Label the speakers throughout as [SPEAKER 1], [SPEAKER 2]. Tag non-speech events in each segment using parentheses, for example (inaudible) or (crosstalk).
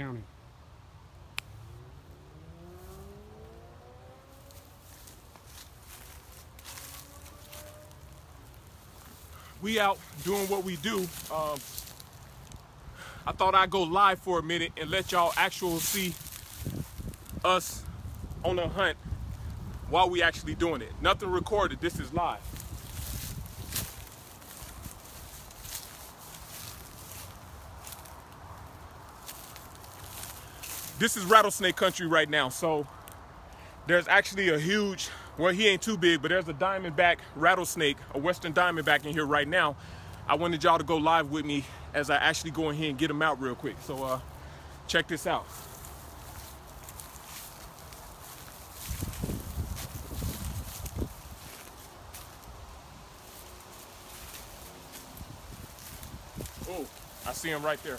[SPEAKER 1] County.
[SPEAKER 2] we out doing what we do. Um, I thought I'd go live for a minute and let y'all actually see us on a hunt while we actually doing it. Nothing recorded, this is live. This is rattlesnake country right now, so there's actually a huge well, he ain't too big, but there's a diamondback rattlesnake, a western diamondback in here right now. I wanted y'all to go live with me as I actually go in here and get him out real quick. So uh, check this out. Oh, I see him right there.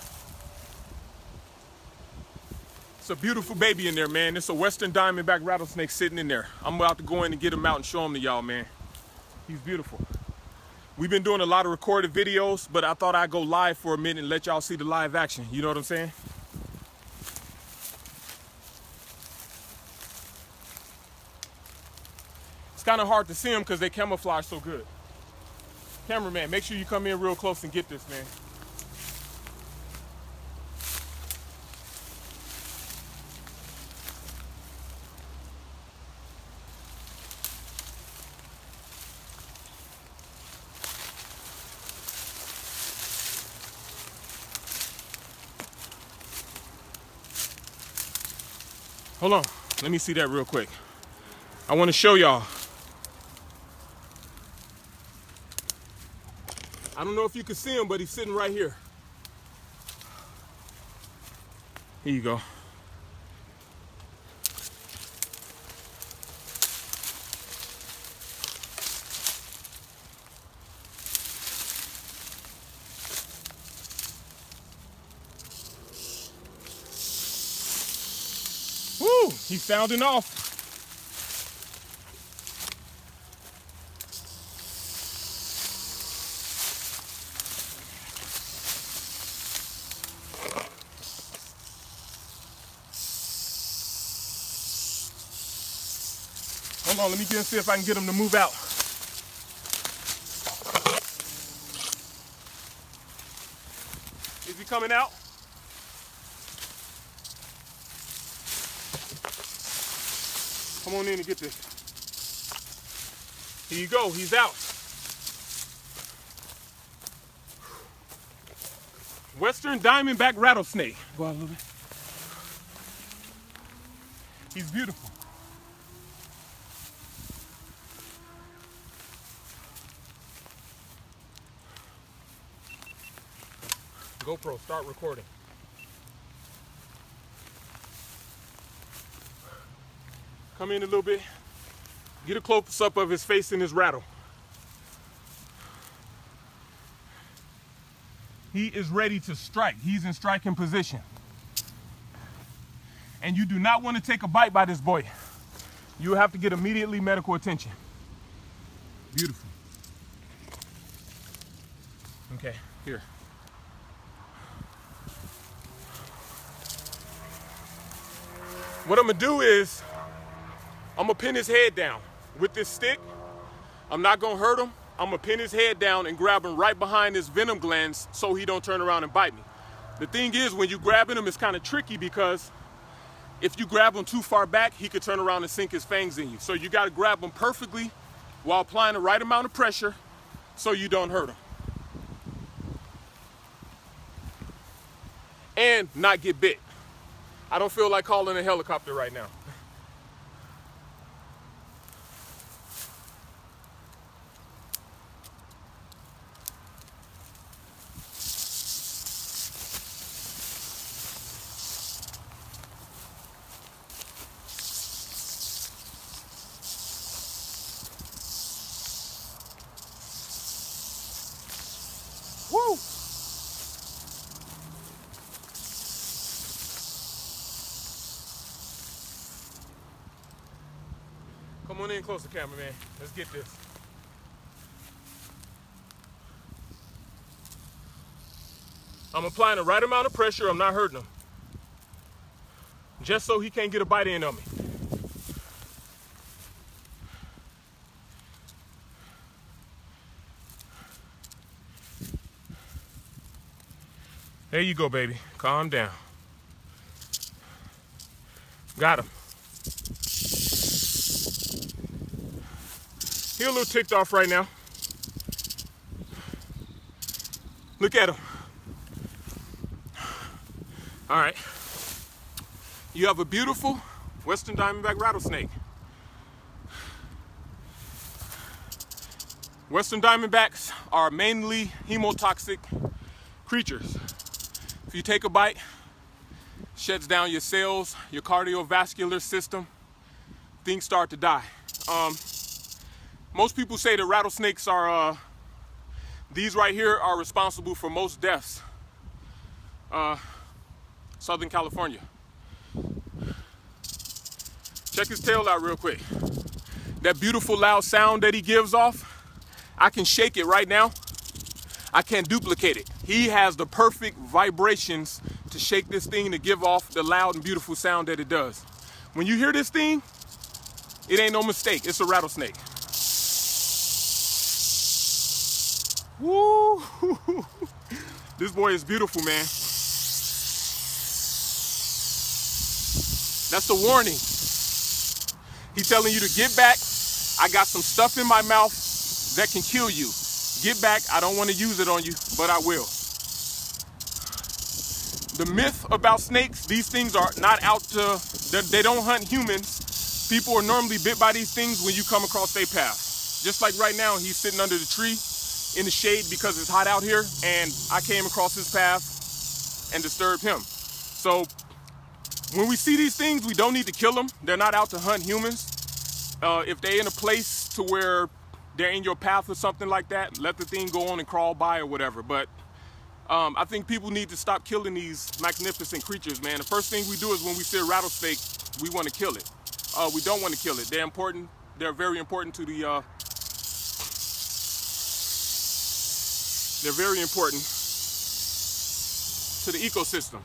[SPEAKER 2] A beautiful baby in there, man. It's a western diamondback rattlesnake sitting in there. I'm about to go in and get him out and show him to y'all, man. He's beautiful. We've been doing a lot of recorded videos, but I thought I'd go live for a minute and let y'all see the live action. You know what I'm saying? It's kind of hard to see them because they camouflage so good. Cameraman, make sure you come in real close and get this, man. Hold on. Let me see that real quick. I want to show y'all. I don't know if you can see him, but he's sitting right here. Here you go. He's sounding off. Hold on, let me get and see if I can get him to move out. Is he coming out? Come on in and get this. Here you go, he's out. Western Diamondback Rattlesnake. Go out a little bit. He's beautiful. GoPro, start recording. Come in a little bit. Get a close up of his face and his rattle. He is ready to strike. He's in striking position. And you do not want to take a bite by this boy. You have to get immediately medical attention. Beautiful. Okay, here. What I'm gonna do is I'm gonna pin his head down with this stick. I'm not gonna hurt him. I'm gonna pin his head down and grab him right behind his venom glands so he don't turn around and bite me. The thing is, when you grabbing him, it's kind of tricky because if you grab him too far back, he could turn around and sink his fangs in you. So you gotta grab him perfectly while applying the right amount of pressure so you don't hurt him. And not get bit. I don't feel like calling a helicopter right now. (laughs) Come on in closer, cameraman. Let's get this. I'm applying the right amount of pressure. I'm not hurting him. just so he can't get a bite in on me. There you go, baby. Calm down. Got him. He a little ticked off right now. Look at him. All right. You have a beautiful Western Diamondback rattlesnake. Western Diamondbacks are mainly hemotoxic creatures. If you take a bite, sheds down your cells, your cardiovascular system, things start to die. Um, most people say that rattlesnakes are, uh, these right here are responsible for most deaths. Uh, Southern California. Check his tail out real quick. That beautiful loud sound that he gives off, I can shake it right now. I can't duplicate it. He has the perfect vibrations to shake this thing to give off the loud and beautiful sound that it does. When you hear this thing, it ain't no mistake. It's a rattlesnake. This boy is beautiful, man. That's the warning. He's telling you to get back. I got some stuff in my mouth that can kill you. Get back. I don't want to use it on you, but I will. The myth about snakes, these things are not out to, they don't hunt humans. People are normally bit by these things when you come across their path. Just like right now, he's sitting under the tree in the shade because it's hot out here and I came across his path and disturbed him. So when we see these things, we don't need to kill them. They're not out to hunt humans. Uh, if they're in a place to where they're in your path or something like that, let the thing go on and crawl by or whatever. But um, I think people need to stop killing these magnificent creatures, man. The first thing we do is when we see a rattlesnake, we want to kill it. Uh, we don't want to kill it. They're important. They're very important to the. Uh, they're very important to the ecosystem.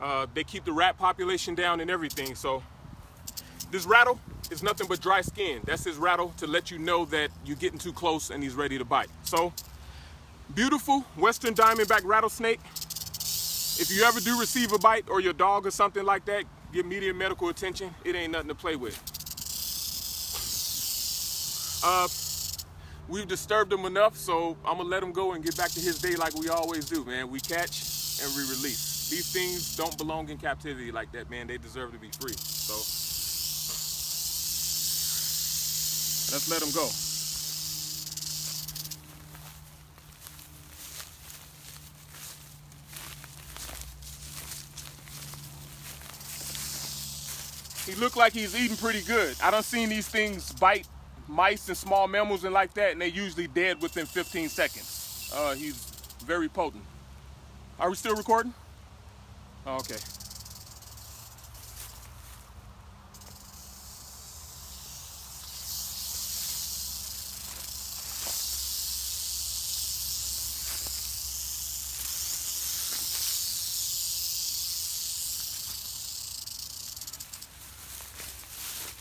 [SPEAKER 2] Uh, they keep the rat population down and everything. So this rattle is nothing but dry skin. That's his rattle to let you know that you're getting too close and he's ready to bite. So beautiful Western Diamondback rattlesnake. If you ever do receive a bite or your dog or something like that, get immediate medical attention. It ain't nothing to play with. Uh, we've disturbed him enough, so I'm gonna let him go and get back to his day like we always do, man. We catch and we release these things don't belong in captivity like that, man. They deserve to be free. So let's let him go. He looked like he's eating pretty good. I don't seen these things bite mice and small mammals and like that, and they're usually dead within 15 seconds. Uh, he's very potent. Are we still recording? Oh, okay.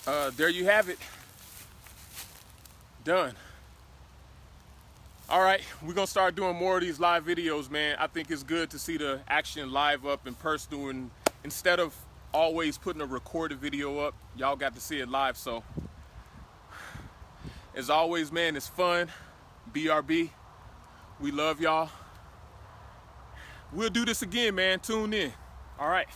[SPEAKER 2] Uh, there you have it. Done. All right, we're gonna start doing more of these live videos, man. I think it's good to see the action live up in person and instead of always putting a recorded video up, y'all got to see it live. So as always, man, it's fun. BRB, we love y'all. We'll do this again, man. Tune in. All right.